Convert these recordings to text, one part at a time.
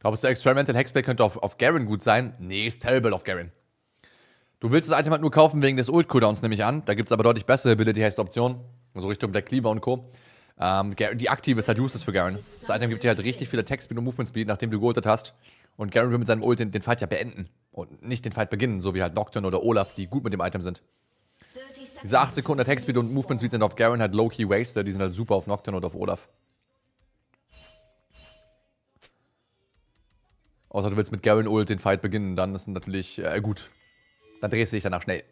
Glaubst du, Experimental Hexblade könnte auf, auf Garen gut sein? Nee, ist terrible auf Garen. Du willst das Item halt nur kaufen wegen des Ult-Cooldowns, nehme ich an. Da gibt es aber deutlich bessere Ability-Haste-Optionen. Also Richtung Black Cleaver und Co. Ähm, die aktive ist halt useless für Garen. Das Item gibt dir halt richtig viele Text-Speed und Movement-Speed, nachdem du geultet hast. Und Garen will mit seinem Ult den, den, Fight ja beenden. Und nicht den Fight beginnen, so wie halt Nocturne oder Olaf, die gut mit dem Item sind. Diese 8 Sekunden Attack-Speed und Movement-Speed sind auf Garen halt low-key wasted. Die sind halt super auf Nocturne oder auf Olaf. Außer du willst mit Garen Ult den Fight beginnen, dann ist natürlich äh, gut. Dann drehst du dich danach schnell.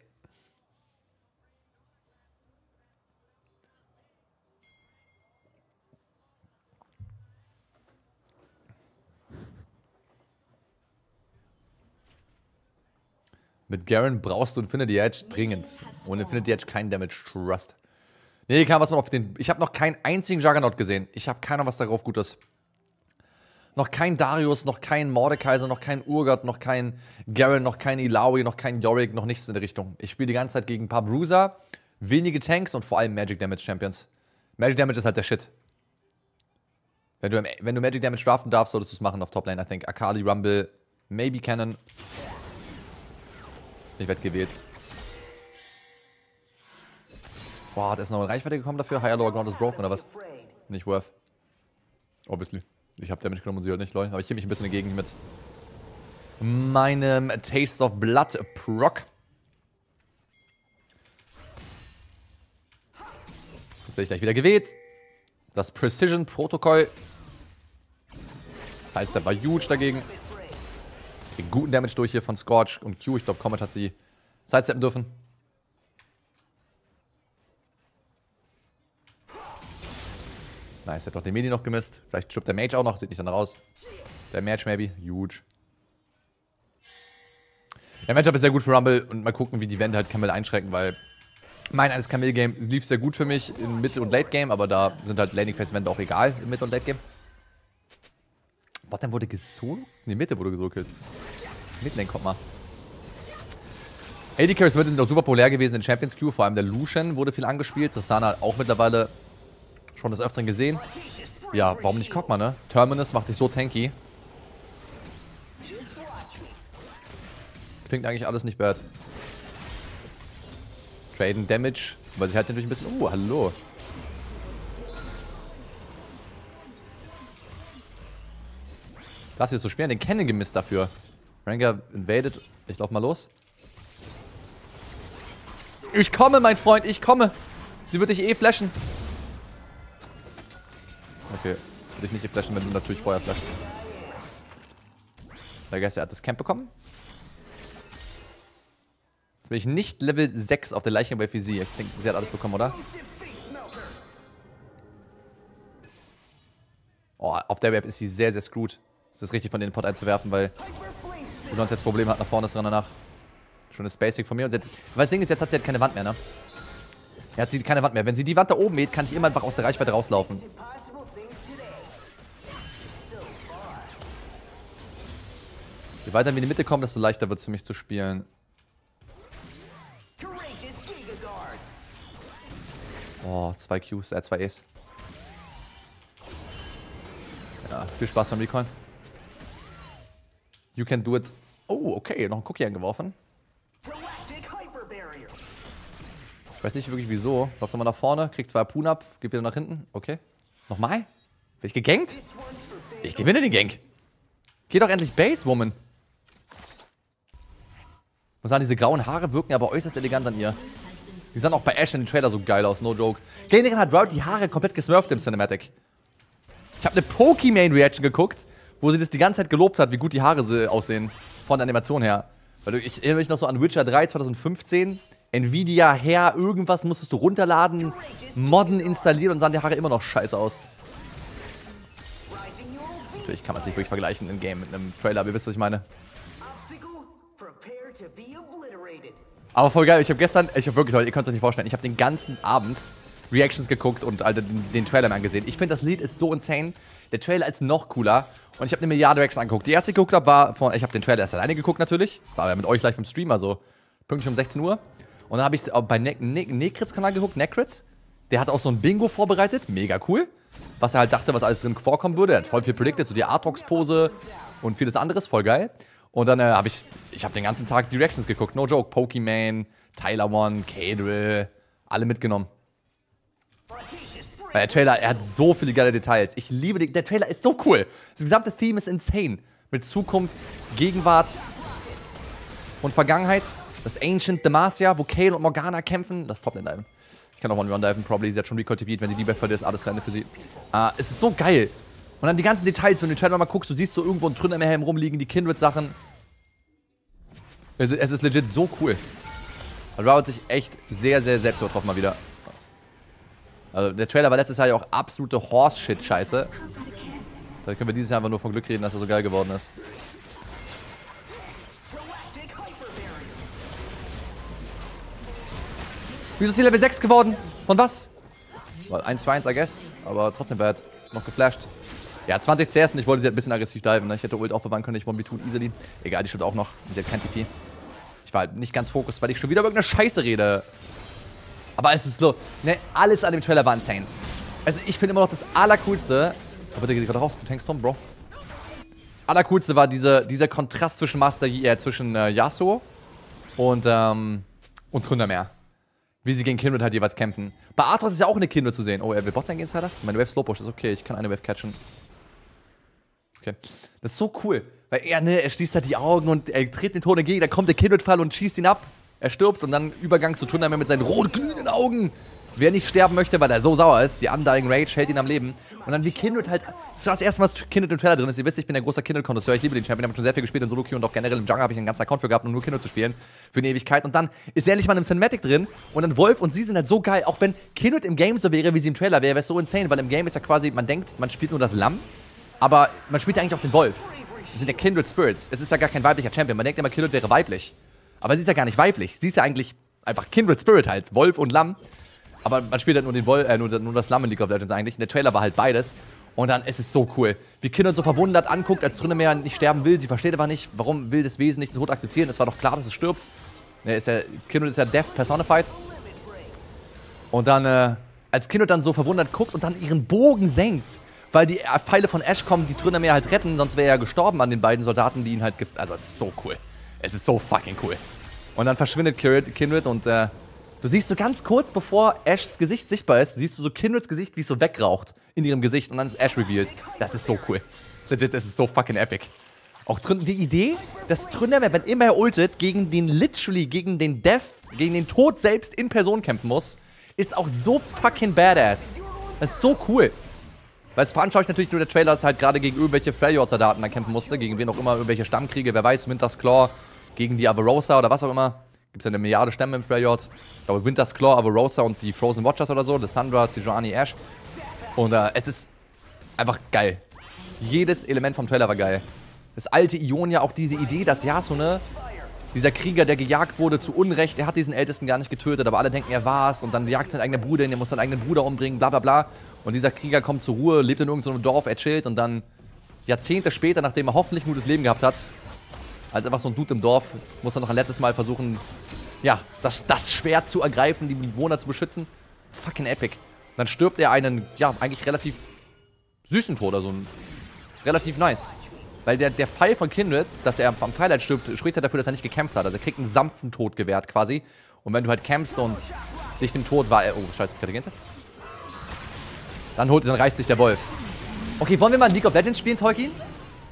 Mit Garen brauchst du Infinity Edge dringend. Ohne Infinity Edge kein Damage Trust. Nee, kann was man auf den. Ich habe noch keinen einzigen Juggernaut gesehen. Ich habe keiner was darauf Gutes. Noch kein Darius, noch kein Mordekaiser, noch kein Urgot, noch kein Garen, noch kein Ilaoi, noch kein Yorick, noch nichts in der Richtung. Ich spiele die ganze Zeit gegen ein paar Bruiser, wenige Tanks und vor allem Magic Damage Champions. Magic Damage ist halt der Shit. Wenn du, wenn du Magic Damage draften darfst, solltest du es machen auf Top Lane, I think. Akali, Rumble, maybe Cannon. Ich werde gewählt. Boah, da ist noch eine Reichweite gekommen dafür. Higher Lower Ground is broken oder was? Nicht worth. Obviously. Ich habe Damage genommen und sie halt nicht, Leute. Aber ich hielt mich ein bisschen dagegen mit meinem Taste of Blood Proc. Jetzt werde ich gleich wieder gewählt. Das Precision Protokoll. Das der war huge dagegen. Kriegen guten Damage durch hier von Scorch und Q. Ich glaube, Comet hat sie sidesteppen dürfen. Nice, hat doch den Mini noch gemisst. Vielleicht stirbt der Mage auch noch, sieht nicht danach aus. Der Mage maybe, huge. Der Matchup ist sehr gut für Rumble und mal gucken, wie die Wände halt Camel einschränken, weil mein eines Camel-Game lief sehr gut für mich im Mid- und Late-Game, aber da sind halt Landing-Phase-Wände auch egal im Mid- und Late-Game. Bottom wurde gesolo? Ne, Mitte wurde gesokelt. Midlane kommt mal. AD Carries sind auch super populär gewesen in Champions Queue, vor allem der Lucian wurde viel angespielt. Tristana auch mittlerweile schon des Öfteren gesehen. Ja, warum nicht Kog'Maw, ne? Terminus macht dich so tanky. Klingt eigentlich alles nicht bad. Traden Damage, weil sie halt natürlich ein bisschen... Oh, hallo. Das hier ist so schwer. Den Kennen gemisst dafür. Ranger invaded. Ich lauf mal los. Ich komme, mein Freund, ich komme. Sie wird dich eh flashen. Okay, würde ich nicht eh flashen, wenn du natürlich vorher flashst. Der Geist, er hat das Camp bekommen. Jetzt bin ich nicht Level 6 auf der Leiche bei Fisi. Ich denke, sie hat alles bekommen, oder? Oh, auf der Web ist sie sehr, sehr screwed. Es ist richtig, von den Pot einzuwerfen, weil sie sonst jetzt Probleme hat nach vorne dran danach. Schönes Basic von mir. Und hat, weil das Ding ist, jetzt hat sie halt keine Wand mehr, ne? Er hat sie keine Wand mehr. Wenn sie die Wand da oben mäht, kann ich immer einfach aus der Reichweite rauslaufen. Je weiter wir in die Mitte kommen, desto leichter wird es für mich zu spielen. Oh, zwei Qs, äh, zwei As. Ja, viel Spaß beim Recon. You can do it. Oh, okay, noch ein Cookie angeworfen. Ich weiß nicht wirklich wieso. Läuft nochmal nach vorne, kriegt zwei Pun ab, geht wieder nach hinten. Okay. Nochmal? Bin ich gegankt? Ich gewinne den Gank. Geh doch endlich Base, Woman. Muss sagen, diese grauen Haare wirken aber äußerst elegant an ihr. Die sahen auch bei Ash in den Trailer so geil aus, no joke. Gainerin hat Route die Haare komplett gesmurft im Cinematic. Ich habe eine Pokimane-Reaction geguckt, wo sie das die ganze Zeit gelobt hat, wie gut die Haare aussehen. Von der Animation her. Weil ich erinnere mich noch so an Witcher 3 2015. Nvidia her, irgendwas musstest du runterladen, modden installieren und sahen die Haare immer noch scheiße aus. Natürlich kann man es nicht wirklich vergleichen in Game mit einem Trailer, ihr wisst, was ich meine. Aber voll geil, ich habe gestern, ich habe wirklich, Leute, ihr könnt es euch nicht vorstellen, ich habe den ganzen Abend Reactions geguckt und Alter, den, den Trailer angesehen. Ich finde, das Lied ist so insane. Der Trailer ist noch cooler. Und ich habe eine Milliarde Reactions angeguckt. Die erste, die ich geguckt habe, war von, ich habe den Trailer erst alleine geguckt natürlich. War ja mit euch live im Stream, also pünktlich um 16 Uhr. Und dann habe ich bei ne ne Nekritz Kanal geguckt, Nekritz. Der hat auch so ein Bingo vorbereitet, mega cool. was er halt dachte, was alles drin vorkommen würde. Er hat voll viel predicted, so die Artrox-Pose und vieles anderes, voll geil. Und dann äh, habe ich, ich habe den ganzen Tag die Reactions geguckt, no joke. Pokimane, Tyler One, Cadrill, alle mitgenommen. Weil der Trailer, er hat so viele geile Details. Ich liebe den, der Trailer ist so cool. Das gesamte Theme ist insane. Mit Zukunft, Gegenwart und Vergangenheit. Das Ancient Demacia, wo Kale und Morgana kämpfen. Das top diven Ich kann auch one diven probably. Sie hat schon rekultiviert. Wenn sie die Buff verliert, ist alles zu Ende für sie. Uh, es ist so geil. Und dann die ganzen Details, wenn du den Trailer mal guckst, du siehst so irgendwo ein Tründermeerhelm rumliegen, die Kindred-Sachen. Es, es, ist legit so cool. Hat sich echt sehr, sehr selbst übertroffen mal wieder. Also der Trailer war letztes Jahr ja auch absolute Horse-Shit-Scheiße. Da können wir dieses Jahr einfach nur von Glück reden, dass er so geil geworden ist. Wieso ist die Level 6 geworden? Von was? 1 für 1, I guess. Aber trotzdem bad. Noch geflasht. Ja, 20 CS und ich wollte sie halt ein bisschen aggressiv diven. Ne? Ich hätte Ult auch bewahren können, ich wollte tun easily. Egal, die stimmt auch noch. Die hat kein TP. Ich war halt nicht ganz fokussiert, weil ich schon wieder über irgendeine Scheiße rede. Aber es ist so, ne, alles an dem Trailer war insane. Also ich finde immer noch das Allercoolste. Oh, bitte geh gerade raus, du tankst Tom, Bro. Das Allercoolste war diese, dieser Kontrast zwischen Master, äh, zwischen äh, Yasuo und, ähm, und Tründermeer. Wie sie gegen Kindred halt jeweils kämpfen. Bei Arthos ist ja auch eine Kindred zu sehen. Oh, er will Botlane gehen, das? Meine Wave Slowpush ist okay, ich kann eine Wave catchen. Okay. Das ist so cool. Weil er, ne, er schließt halt die Augen und er tritt den Ton entgegen, da kommt der Kindred-Fall und schießt ihn ab. Er stirbt und dann Übergang zu Tundra mit seinen rot glühenden Augen. Wer nicht sterben möchte, weil er so sauer ist, die Undying Rage hält ihn am Leben. Und dann wie Kindred halt, das war das erste Mal, dass Kindred im Trailer drin ist. Ihr wisst, ich bin ein großer Kindred-Konnoisseur, ich liebe den Champion, ich habe schon sehr viel gespielt in Solo-Queue und auch generell im Jungle habe ich einen ganzen Account für gehabt, um nur Kindred zu spielen. Für eine Ewigkeit. Und dann ist ehrlich mal im Cinematic drin und dann Wolf und sie sind halt so geil. Auch wenn Kindred im Game so wäre, wie sie im Trailer wäre, wäre es so insane, weil im Game ist ja quasi, man denkt, man spielt nur das Lamm, aber man spielt ja eigentlich auch den Wolf. Das sind ja Kindred Spirits. Es ist ja gar kein weiblicher Champion. Man denkt immer, Kindred wäre weiblich. Aber sie ist ja gar nicht weiblich. Sie ist ja eigentlich einfach Kindred Spirit halt. Wolf und Lamm. Aber man spielt halt nur, den Wolf, äh, nur, nur das Lamm in League of Legends eigentlich. Und der Trailer war halt beides. Und dann ist es so cool. Wie Kindred so verwundert anguckt, als Trünnemeer nicht sterben will. Sie versteht aber nicht, warum will das Wesen nicht den Tod akzeptieren. Es war doch klar, dass es stirbt. Ja, ist ja, Kindred ist ja Death personified. Und dann, äh, als Kindred dann so verwundert guckt und dann ihren Bogen senkt, weil die Pfeile von Ash kommen, die Trünnemeer halt retten, sonst wäre er gestorben an den beiden Soldaten, die ihn halt... Also, es ist so cool. Es ist so fucking cool. Und dann verschwindet Kindred und äh, du siehst so ganz kurz, bevor Ashs Gesicht sichtbar ist, siehst du so Kindreds Gesicht, wie es so wegraucht in ihrem Gesicht und dann ist Ash revealed. Das ist so cool. Legit, das ist so fucking epic. Auch die Idee, dass Tründermeer, wenn immer er ultet, gegen den literally, gegen den Death, gegen den Tod selbst in Person kämpfen muss, ist auch so fucking badass. Das ist so cool. Weil es veranschaulicht natürlich nur der Trailer, dass halt gerade gegen irgendwelche Freljord-Soldaten da kämpfen musste, gegen wen auch immer, irgendwelche Stammkriege, wer weiß, Winter's Claw, gegen die Avarosa oder was auch immer. Gibt es ja eine Milliarde Stämme im Freljord. Ich glaube, Winter's Claw, Avarosa und die Frozen Watchers oder so. Lissandra, Sejuani, Ash. Und äh, es ist einfach geil. Jedes Element vom Trailer war geil. Das alte Ionia, auch diese Idee, dass Yasune, dieser Krieger, der gejagt wurde zu Unrecht, er hat diesen Ältesten gar nicht getötet, aber alle denken, er war's. Und dann jagt sein eigener Bruder ihn, er muss seinen eigenen Bruder umbringen, bla bla bla. Und dieser Krieger kommt zur Ruhe, lebt in irgendeinem Dorf, er chillt und dann Jahrzehnte später, nachdem er hoffentlich ein gutes Leben gehabt hat, als einfach so ein Dude im Dorf muss er noch ein letztes Mal versuchen, ja, das, das Schwert zu ergreifen, die Bewohner zu beschützen. Fucking epic. Dann stirbt er einen, ja, eigentlich relativ süßen Tod, also ein, relativ nice. Weil der, der Fall von Kindred, dass er am Twilight stirbt, spricht ja dafür, dass er nicht gekämpft hat. Also er kriegt einen sanften Tod gewährt quasi. Und wenn du halt campst und dich dem Tod war... Oh, scheiße, ich gerade Dann, holt, dann reißt dich der Wolf. Okay, wollen wir mal League of Legends spielen, Tolkien?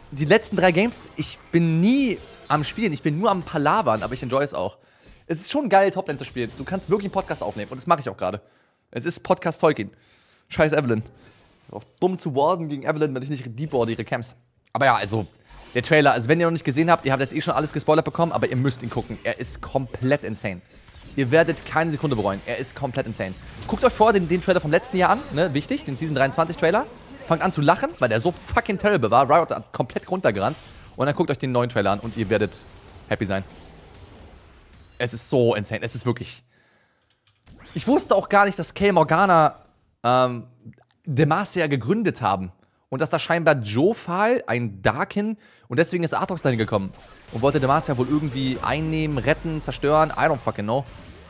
die letzten drei Games, ich bin nie am Spielen, ich bin nur am Palavern, aber ich enjoy es auch. Es ist schon geil, Toplane zu spielen. Du kannst wirklich einen Podcast aufnehmen und das mache ich auch gerade. Es ist Podcast Tolkien. Scheiß Evelyn. Auf dumm zu warden gegen Evelyn, wenn ich nicht deepboard ihre Camps. Aber ja, also, der Trailer, also wenn ihr noch nicht gesehen habt, ihr habt jetzt eh schon alles gespoilert bekommen, aber ihr müsst ihn gucken. Er ist komplett insane. Ihr werdet keine Sekunde bereuen. Er ist komplett insane. Guckt euch vor den, den Trailer vom letzten Jahr an, ne? Wichtig, den Season 23 Trailer fangt an zu lachen, weil der so fucking terrible war. Riot hat komplett runtergerannt. Und dann guckt euch den neuen Trailer an und ihr werdet happy sein. Es ist so insane. Es ist wirklich... Ich wusste auch gar nicht, dass Kay Morgana ähm, Demacia gegründet haben. Und dass da scheinbar Joe-Fall, ein Darkin, und deswegen ist Artox dahin gekommen. Und wollte Demacia wohl irgendwie einnehmen, retten, zerstören. I don't fucking know.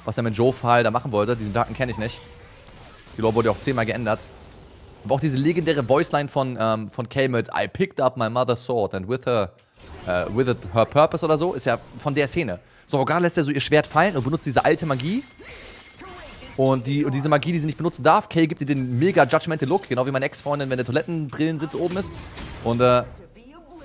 Was er mit Joe-Fall da machen wollte. Diesen Darkin kenne ich nicht. Die Lore wurde auch zehnmal geändert. Aber auch diese legendäre Voiceline von, ähm, von Kay mit I picked up my mother's sword and with her, uh, with it, her purpose oder so, ist ja von der Szene. So, Morgana lässt ja so ihr Schwert fallen und benutzt diese alte Magie. Und, die, und diese Magie, die sie nicht benutzen darf, Kay gibt ihr den mega judgmental Look, genau wie meine Ex-Freundin, wenn der Toilettenbrillensitz oben ist. Und äh,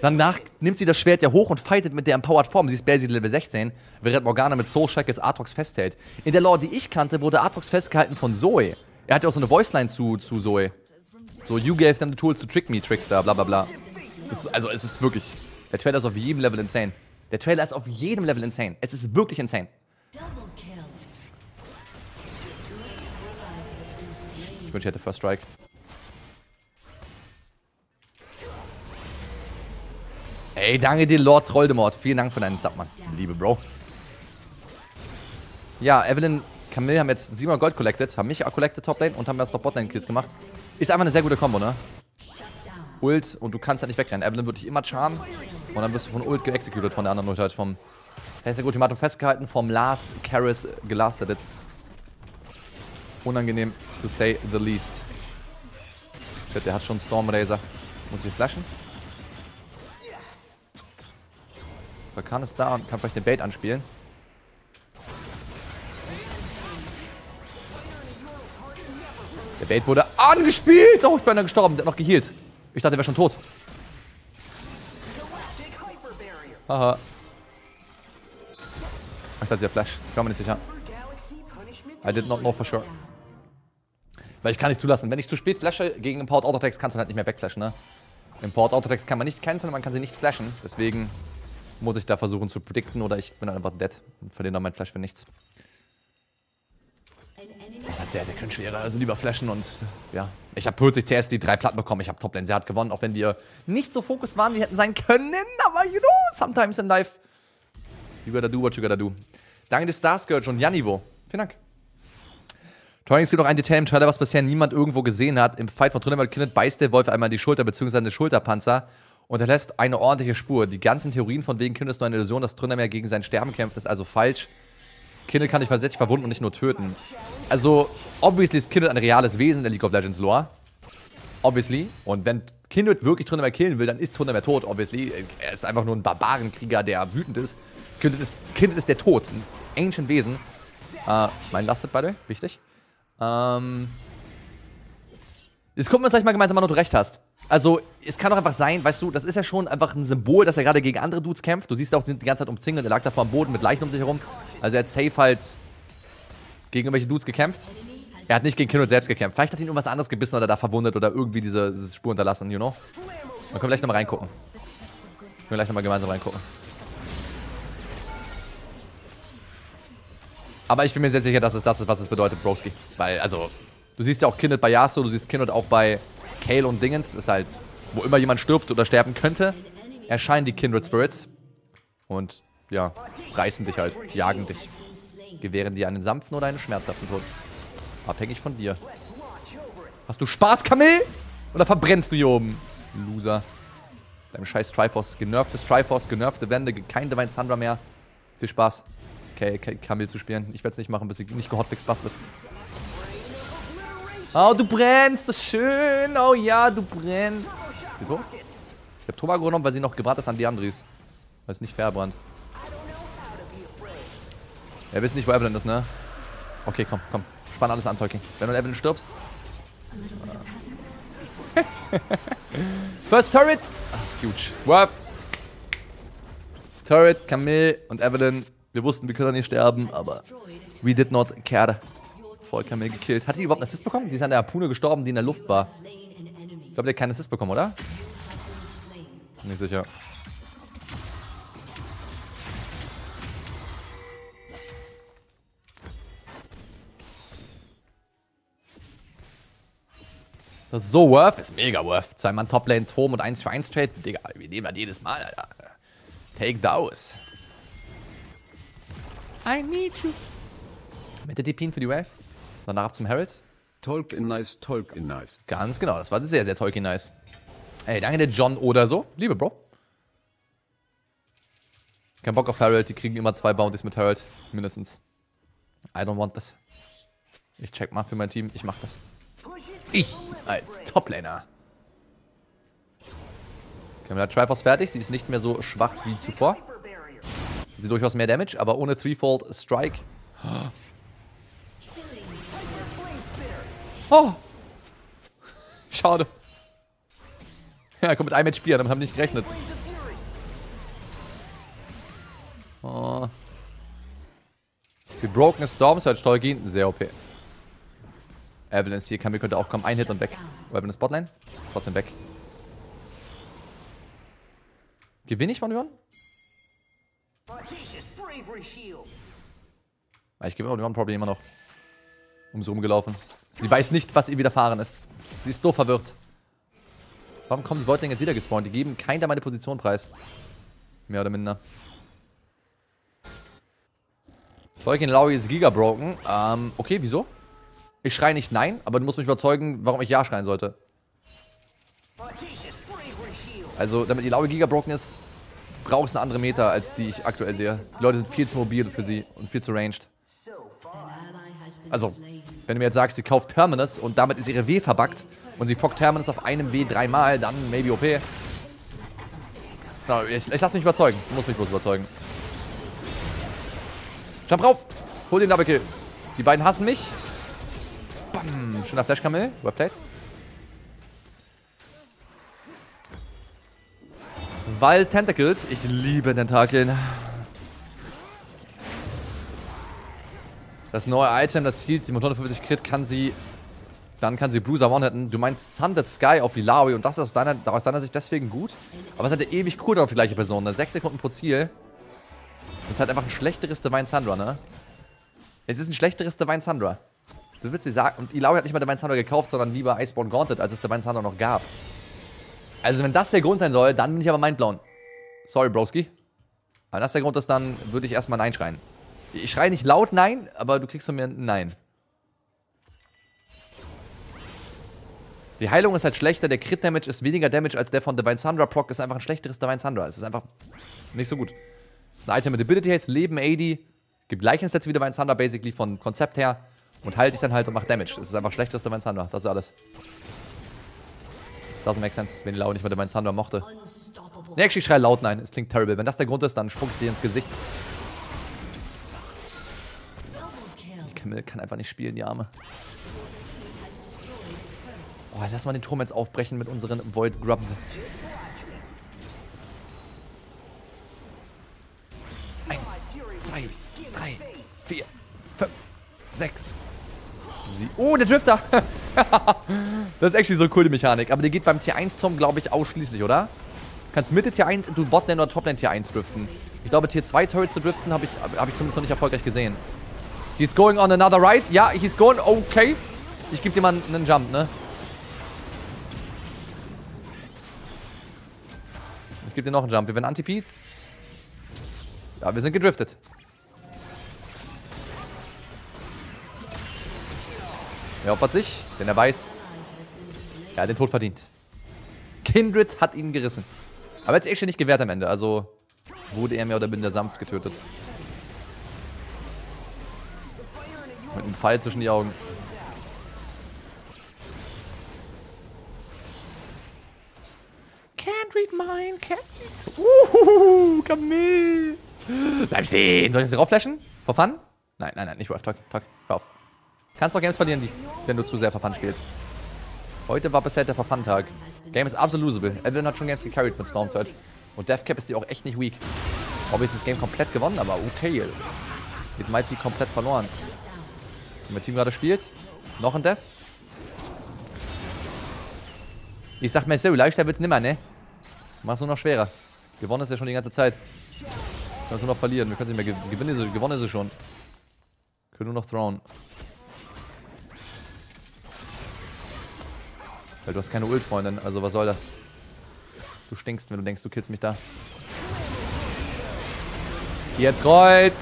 danach nimmt sie das Schwert ja hoch und fightet mit der Empowered Form. Sie ist basically Level 16, während Morgana mit Soul Shackles Aatrox festhält. In der Lore, die ich kannte, wurde Aatrox festgehalten von Zoe. Er hat ja auch so eine Voiceline zu, zu Zoe. So, you gave them the tools to trick me, Trickster, bla bla bla. Ist, also, es ist wirklich. Der Trailer ist auf jedem Level insane. Der Trailer ist auf jedem Level insane. Es ist wirklich insane. Ich wünsche, ich hätte First Strike. Ey, danke dir, Lord Trolldemort. Vielen Dank für deinen Sub, Mann. Liebe Bro. Ja, Evelyn, Camille haben jetzt 700 Gold collected, haben mich auch collected Toplane und haben jetzt noch Botlane-Kills gemacht. Ist einfach eine sehr gute Kombo, ne? Ult und du kannst halt nicht wegrennen. Evelyn wird dich immer charmen und dann wirst du von Ult geexecuted von der anderen Ult halt vom... Der Ultimatum festgehalten, vom Last Karis gelastet. Unangenehm, to say the least. Shit, der hat schon Storm Razor. Muss ich flashen? Rakan ist da und kann vielleicht den Bait anspielen. Der Bait wurde angespielt. Oh, ich bin da gestorben. Der hat noch geheilt. Ich dachte, der wäre schon tot. Haha. Ich dachte, sie hat Flash. Ich war mir nicht sicher. I did not know for sure. Weil ich kann nicht zulassen. Wenn ich zu spät flashe gegen Import Autotext, kannst du halt nicht mehr wegflashen, ne? Import Autotext kann man nicht canceln, man kann sie nicht flashen. Deswegen muss ich da versuchen zu predikten oder ich bin einfach dead und verliere dann mein Flash für nichts. Das ist halt sehr, sehr schwer. Also lieber flashen und ja. Ich habe 40 CS die drei Platten bekommen. Ich habe Toplane sehr hart gewonnen, auch wenn wir nicht so fokussiert waren, wie hätten sein können. Aber you know, sometimes in life, you gotta do what you gotta do. Danke dir Starscourge und Janivo. Vielen Dank. Toring, es gibt noch ein Detail im Trailer, was bisher niemand irgendwo gesehen hat. Im Fight von Trundermann Kindet beißt der Wolf einmal in die Schulter bzw. den Schulterpanzer und er lässt eine ordentliche Spur. Die ganzen Theorien von wegen Kind ist nur eine Illusion, dass Trundermeer gegen sein Sterben kämpft, ist also falsch. Kindle kann dich tatsächlich verwunden und nicht nur töten. Also, obviously ist Kindle ein reales Wesen in der League of Legends Lore. Obviously. Und wenn Kindred wirklich Trundermeer killen will, dann ist Trundermeer tot, obviously. Er ist einfach nur ein Barbarenkrieger, der wütend ist. Kindred ist, ist der Tod. Ein Ancient Wesen. Äh, mein Lasted, by the way. Wichtig. Ähm... Jetzt gucken wir uns gleich mal gemeinsam an, ob du recht hast. Also, es kann doch einfach sein, weißt du, das ist ja schon einfach ein Symbol, dass er gerade gegen andere Dudes kämpft. Du siehst auch, die sind die ganze Zeit umzingelt. Er lag da vor dem Boden mit Leichen um sich herum. Also, er hat safe halt gegen irgendwelche Dudes gekämpft. Er hat nicht gegen Kindred selbst gekämpft. Vielleicht hat ihn irgendwas anderes gebissen oder da verwundet oder irgendwie diese, diese Spur hinterlassen, you know? Dann können wir gleich nochmal reingucken. Können wir gleich nochmal gemeinsam reingucken. Aber ich bin mir sehr sicher, dass es das ist, was es bedeutet, Broski. Weil, also, Du siehst ja auch Kindred bei Yasuo, du siehst Kindred auch bei Kale und Dingens. Ist halt, wo immer jemand stirbt oder sterben könnte, erscheinen die Kindred Spirits. Und ja, reißen dich halt, jagen dich. Gewähren dir einen sanften oder einen schmerzhaften Tod. Abhängig von dir. Hast du Spaß, Kamel? Oder verbrennst du hier oben? Loser. Deinem scheiß Triforce. Genervtes Triforce, genervte Wände, kein Divine Sandra mehr. Viel Spaß. Okay Kamel zu spielen. Ich werde es nicht machen, bis sie nicht gehotfix buff wird. Oh, du brennst, das ist schön. Oh ja, du brennst. Wieso? Ich habe Toba genommen, weil sie noch gebracht ist an die Andris. Weil es nicht verbrannt. Er wisst nicht, wo Evelyn ist, ne? Okay, komm, komm. Spann alles an, Tolkien. Wenn du Evelyn stirbst. First Turret. Ach, huge. Worth. Turret, Camille und Evelyn. Wir wussten, wir können nicht sterben, aber we did not care. Vollkamel gekillt. Hat die überhaupt einen Assist bekommen? Die ist an der Harpune gestorben, die in der Luft war. Ich glaube, der hat keinen Assist bekommen, oder? Nicht sicher. Das ist so worth. Ist mega worth. Zwei Mann Toplane, Turm und 1 für 1 Trade. Digga, wir nehmen das jedes Mal, Alter. Take those. I need you. Mit der DP für die Wave. Danach ab zum Herald. Tolkien nice, Tolkien nice. Ganz genau, das war sehr, sehr Tolkien nice. Ey, danke der John oder so. Liebe, Bro. Kein Bock auf Herald, die kriegen immer zwei Bounties mit Herald. Mindestens. I don't want this. Ich check mal für mein Team, ich mach das. Ich als Toplaner. Okay, wir Triforce fertig. Sie ist nicht mehr so schwach wie zuvor. Sie durchaus mehr Damage, aber ohne Threefold Strike. Oh! Schade. Ja, kommt mit einem Spiel, damit haben wir nicht gerechnet. Oh. Die Broken Storm Search Toll gehen sehr OP. Evelyn ist hier, Kami könnte auch kommen. Ein Hit und weg. Evelyn ist Botlane. Trotzdem weg. Gewinne ich von One? Ich gewinne von One Problem immer noch. Um so rumgelaufen. Sie weiß nicht, was ihr widerfahren ist. Sie ist so verwirrt. Warum kommen die Leute jetzt wieder gespawnt? Die geben keiner meine Position preis. Mehr oder minder. Tolkien Lowry ist Giga broken. Ähm, okay, wieso? Ich schreie nicht nein, aber du musst mich überzeugen, warum ich ja schreien sollte. Also, damit die Lowry Giga broken ist, braucht es eine andere Meta, als die ich aktuell sehe. Die Leute sind viel zu mobil für sie und viel zu ranged. Also, wenn du mir jetzt sagst, sie kauft Terminus und damit ist ihre W verbuggt und sie prockt Terminus auf einem W dreimal, dann maybe OP. No, ich, ich lass mich überzeugen. Du musst mich bloß überzeugen. Jump rauf! Hol den Double Kill. Die beiden hassen mich. Bam! Schöner Flash-Kamel. Webplate. Weil Tentacles. Ich liebe Tentakeln. Das neue Item, das hielt 750 Crit, kann sie... Dann kann sie Bruiser one-hitten. Du meinst Sundered Sky auf Ilawi und das ist aus deiner, aus deiner Sicht deswegen gut. Aber es hat ja ewig cool auf die gleiche Person. Ne? 6 Sekunden pro Ziel. Das ist halt einfach ein schlechteres Divine Sandra, ne? Es ist ein schlechteres Divine Sandra. Du willst mir sagen, und Ilawi hat nicht mal Divine Sandra gekauft, sondern lieber Iceborne Gauntlet, als es Divine Sandra noch gab. Also wenn das der Grund sein soll, dann bin ich aber mindblown. Sorry, Broski. Wenn das der Grund ist, dann würde ich erstmal Nein schreien. Ich schreie nicht laut Nein, aber du kriegst von mir ein Nein. Die Heilung ist halt schlechter, der Crit-Damage ist weniger Damage als der von Divine Sandra. Proc ist einfach ein schlechteres Divine Sandra. Es ist einfach nicht so gut. Das ist ein Item mit Ability Haste, Leben 80, gibt gleichen Sets wie Divine Sandra, basically von Konzept her. Und heilt dich dann halt und macht Damage. Das ist einfach schlechteres Divine Sandra. Das ist alles. Doesn't make sense, wenn die Lau nicht mehr Divine Sandra mochte. Actually, ich schreie laut nein. Es klingt terrible. Wenn das der Grund ist, dann spuck ich dir ins Gesicht. Camille kann einfach nicht spielen, die Arme. Oh, lass mal den Turm jetzt aufbrechen mit unseren Void Grubs. Eins, zwei, drei, vier, fünf, sechs. Sie oh, der Drifter! das ist actually so eine coole Mechanik. Aber der geht beim Tier 1 Turm, glaube ich, ausschließlich, oder? Kannst Mitte Tier 1 und du Botlane oder Toplane Tier 1 driften. Ich glaube, Tier 2 Turrets zu driften habe ich, hab ich zumindest noch nicht erfolgreich gesehen. He's going on another ride. Ja, he's going. Okay. Ich gebe dir mal einen Jump, ne? Ich gebe dir noch einen Jump. Wir werden Anti-Pete. Ja, wir sind gedriftet. Er opfert sich, denn er weiß, er hat den Tod verdient. Kindred hat ihn gerissen. Aber jetzt echt nicht gewährt am Ende, also wurde er mehr oder minder sanft getötet. Mit einem Pfeil zwischen die Augen. Can't read mine, can't read... Uhuhu, Kamel. Bleib stehen. Soll ich sie raufflashen? For fun? Nein, nein, nein, nicht Rough Talk. Talk. Hör auf. Kannst doch Games verlieren, wenn du zu sehr for fun spielst. Heute war bisher der for fun Tag. Game ist absolut losable. Evelyn hat schon Games gecarried mit Storm Surge. Und Deathcap ist die auch echt nicht weak. Ob ist das Game komplett gewonnen, aber okay. Mit Mighty komplett verloren. Und mein Team gerade spielt. Noch ein Death. Ich sag mir so, leichter wird's nimmer, ne? Mach's nur noch schwerer. Gewonnen ist ja schon die ganze Zeit. Können es nur noch verlieren. Wir können es nicht mehr gewinnen. Gewonnen ist es schon. Können nur noch thrown. Weil du hast keine Ult, Freundin. Also was soll das? Du stinkst, wenn du denkst, du killst mich da. Jetzt rollt!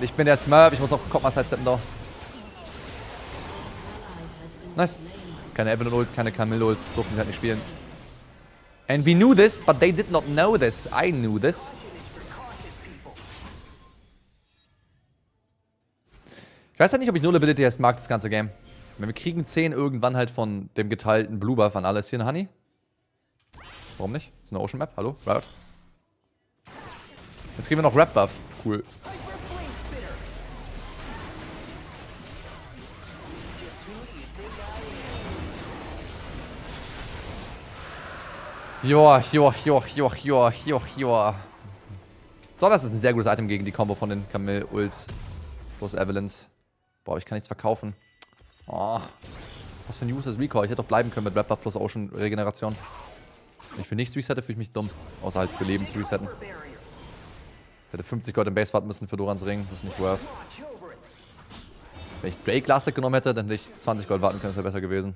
Ich bin der Smurf. Ich muss auch Kopfmaß sidesteppen da. Nice. Keine Evan Ult, keine Camille Ult. Durften sie halt nicht spielen. And we knew this, but they did not know this. I knew this. Ich weiß halt nicht, ob ich Null Ability erst mag, das ganze Game. Wir kriegen 10 irgendwann halt von dem geteilten Blue Buff an alles hier in Honey. Warum nicht? Das ist eine Ocean Map. Hallo? Riot. Jetzt kriegen wir noch Rap Buff. Cool. Joa, joa, joa, joa, joa, joa, joa. So, das ist ein sehr gutes Item gegen die Combo von den Camille Ults plus Evelyns. Boah, ich kann nichts verkaufen. Oh. Was für ein Useless Recall. Ich hätte doch bleiben können mit Rapper plus Ocean Regeneration. Wenn ich für nichts resette, fühle ich mich dumm. Außer halt für Lebens resetten. Ich hätte 50 Gold im Base warten müssen für Dorans Ring. Das ist nicht worth. Wenn ich Drake Lastic genommen hätte, dann hätte ich 20 Gold warten können. Das wäre besser gewesen.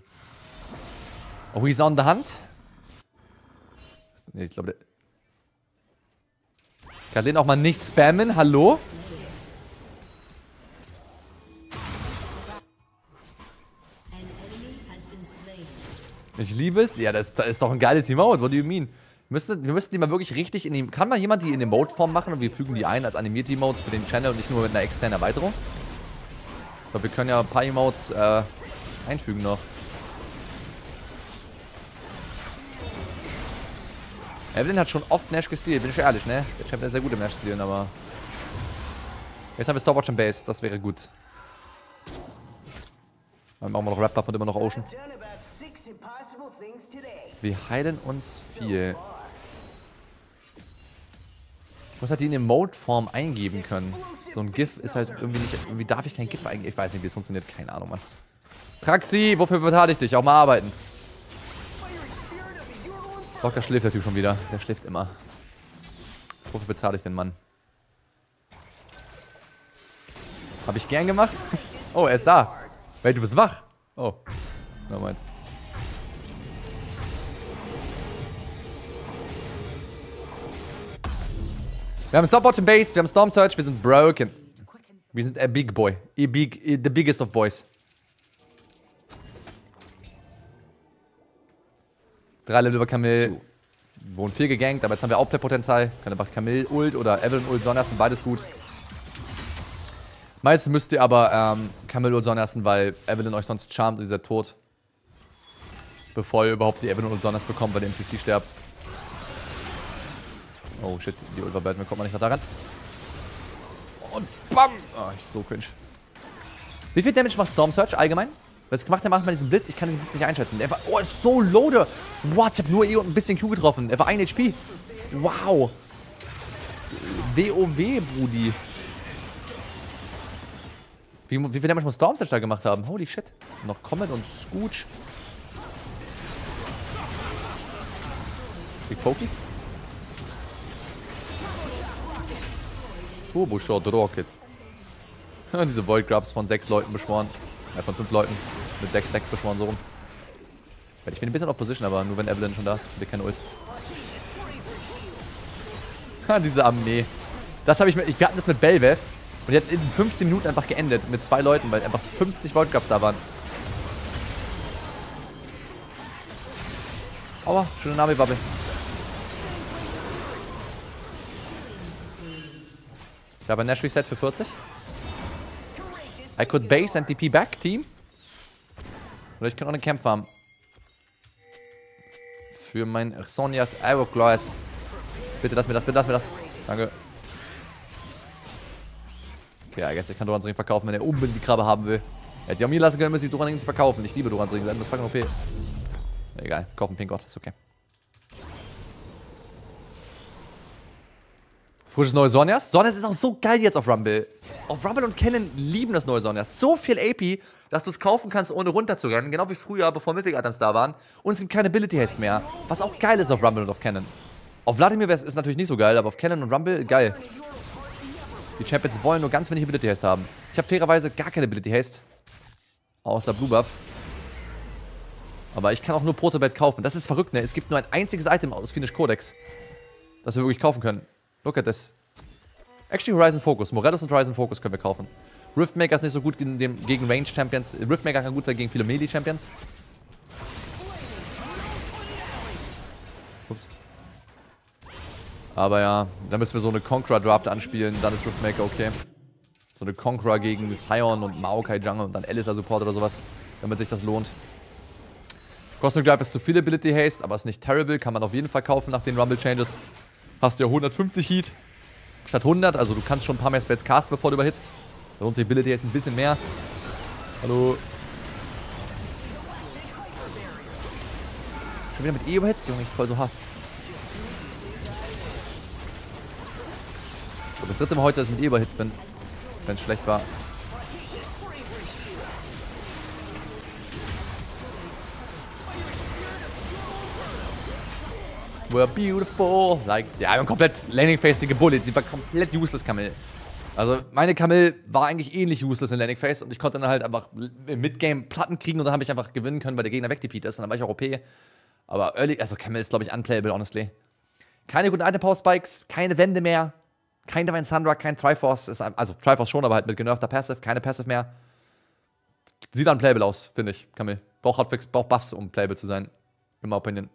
Oh, he's on the hunt. Nee, ich glaube, der... Kathleen auch mal nicht spammen. Hallo? Ich liebe es. Ja, das, das ist doch ein geiles Emote. What do you mean? Müsste, wir müssten die mal wirklich richtig in die... Kann mal jemand die in Emote-Form machen und wir fügen die ein als animierte Emotes für den Channel und nicht nur mit einer externen Erweiterung? Ich glaube, wir können ja ein paar Emotes äh, einfügen noch. Evelyn hat schon oft Nash gestealt, bin ich ehrlich, ne? Der Champion ist sehr gut im Nash stealen, aber... Jetzt haben wir Stopwatch im Base, das wäre gut. Dann machen wir noch Rap-Buff und immer noch Ocean. Wir heilen uns viel. Ich muss halt die in Emote-Form eingeben können. So ein GIF ist halt irgendwie nicht... Irgendwie darf ich kein GIF eingeben. Ich weiß nicht, wie es funktioniert. Keine Ahnung, Mann. Traxi, wofür bezahle ich dich? Auch mal arbeiten. Locker schläft der Typ schon wieder. Der schläft immer. Wofür bezahle ich den Mann? Habe ich gern gemacht? Oh, er ist da. Weil du bist wach. Oh. Na meint. Wir haben Stop Bottom Base, wir haben Storm Search, wir sind broken. Wir sind a big boy. A big, the biggest of boys. Drei Level über Camille. So. Wurden viel gegankt, aber jetzt haben wir Outplay-Potenzial. Können einfach Camille Ult oder Evelyn Ult Sonnersen, beides gut. Meistens müsst ihr aber ähm, Camille Ult Sonnersen, weil Evelyn euch sonst charmt und ihr seid tot. Bevor ihr überhaupt die Evelyn Ult Sonners bekommt, weil der MCC sterbt. Oh shit, die bad, mir kommt man nicht noch daran. Und BAM! Oh, echt so cringe. Wie viel Damage macht Storm Search allgemein? Was gemacht hat, macht man diesen Blitz? Ich kann diesen Blitz nicht einschätzen. Er war, oh, ist so loader. What? Ich habe nur E und ein bisschen Q getroffen. Er war 1 HP. Wow. WoW, Brudi. Wie, wie viel Damage muss Stormsatch da gemacht haben? Holy shit. Noch Comet und Scooch. Wie Pokey? Turbo Shot Rocket. Diese Void Grubs von sechs Leuten beschworen. Ja, von fünf Leuten. Mit sechs Stacks beschworen, so rum. Ich bin ein bisschen auf Position, aber nur wenn Evelyn schon da ist. Wir keine Ult. Diese Armee. Das habe ich mit. Wir hatten das mit Belvev. Und die hat in 15 Minuten einfach geendet. Mit zwei Leuten, weil einfach 50 Void Grubs da waren. Aua, schöne Nami-Bubble. Ich habe ein Nash Reset für 40. I could base and DP back, Team. Oder ich kann auch einen Camp haben. Für mein Sonias Aeroclaws. Bitte lass mir das, bitte lass mir das. Danke. Okay, I guess ich kann Dorans Ring verkaufen, wenn er unbedingt die Krabbe haben will. Er hätte ja mir lassen können, müsste ich Doran Ring verkaufen. Ich liebe Dorans Ring, das ist fucking OP. Egal, kaufen Pink God, ist okay. Frisches neue Sonjas. Sonjas ist auch so geil jetzt auf Rumble. Auf Rumble und Canon lieben das neue Sonjas. So viel AP, dass du es kaufen kannst, ohne runterzurennen. Genau wie früher, bevor Mythic Items da waren. Und es gibt keine Ability Haste mehr. Was auch geil ist auf Rumble und auf Canon. Auf Vladimir ist natürlich nicht so geil, aber auf Canon und Rumble geil. Die Champions wollen nur ganz wenig Ability Haste haben. Ich habe fairerweise gar keine Ability Haste. Außer Blue Buff. Aber ich kann auch nur Protobelt kaufen. Das ist verrückt, ne? Es gibt nur ein einziges Item aus Finish Codex, das wir wirklich kaufen können. Look at this. Actually Horizon Focus. Morelos und Horizon Focus können wir kaufen. Riftmaker ist nicht so gut gegen, gegen Range Champions. Riftmaker kann gut sein gegen viele Melee Champions. Ups. Aber ja, da müssen wir so eine Conqueror Draft anspielen. Dann ist Riftmaker okay. So eine Conqueror gegen Sion und Maokai Jungle und dann Alistair Support oder sowas. damit sich das lohnt. Cosmic Drive ist zu viel Ability Haste, aber ist nicht terrible. Kann man auf jeden Fall kaufen nach den Rumble Changes. Hast ja 150 Heat statt 100. Also du kannst schon ein paar mehr Spells casten, bevor du überhitzt. Da lohnt sich Ability Haste ein bisschen mehr. Hallo. Schon wieder mit E überhitzt? Junge, ich troll so hart. So, das dritte Mal heute, dass ich mit E überhitzt bin. Wenn es schlecht war. We're beautiful. Like, ja, wir haben komplett Landing-Face gebullet. Sie war komplett useless, Kamel. Also, meine Kamel war eigentlich ähnlich useless in Landing Face und ich konnte dann halt einfach im Midgame Platten kriegen und dann habe ich einfach gewinnen können, weil der Gegner wegdepiet ist und dann war ich auch OP. Aber Early, also Kamel ist, glaube ich, unplayable, honestly. Keine guten Item Power Spikes, keine Wände mehr, kein Divine Sandra, kein Triforce. Ist, also, Triforce schon, aber halt mit genervter Passive, keine Passive mehr. Sieht unplayable aus, finde ich, Kamel. Braucht Hotfix, braucht Buffs, um playable zu sein. In meiner Opinion.